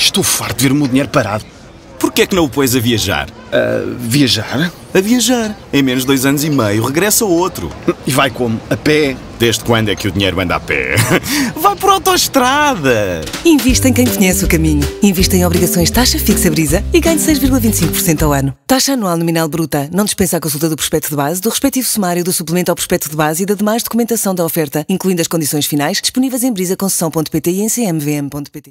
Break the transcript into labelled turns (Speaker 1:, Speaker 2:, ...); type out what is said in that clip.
Speaker 1: Estou farto de ver o meu dinheiro parado.
Speaker 2: Porquê é que não o pões a viajar?
Speaker 1: Uh, viajar?
Speaker 2: A viajar. Em menos de dois anos e meio, regressa outro.
Speaker 1: E vai como? A pé?
Speaker 2: Desde quando é que o dinheiro anda a pé? Vai por autoestrada!
Speaker 3: Invista em quem conhece o caminho. Invista em obrigações taxa fixa brisa e ganhe 6,25% ao ano. Taxa anual nominal bruta. Não dispensa a consulta do prospecto de base, do respectivo sumário, do suplemento ao prospecto de base e da demais documentação da oferta, incluindo as condições finais, disponíveis em brisaconcessão.pt e em cmvm.pt.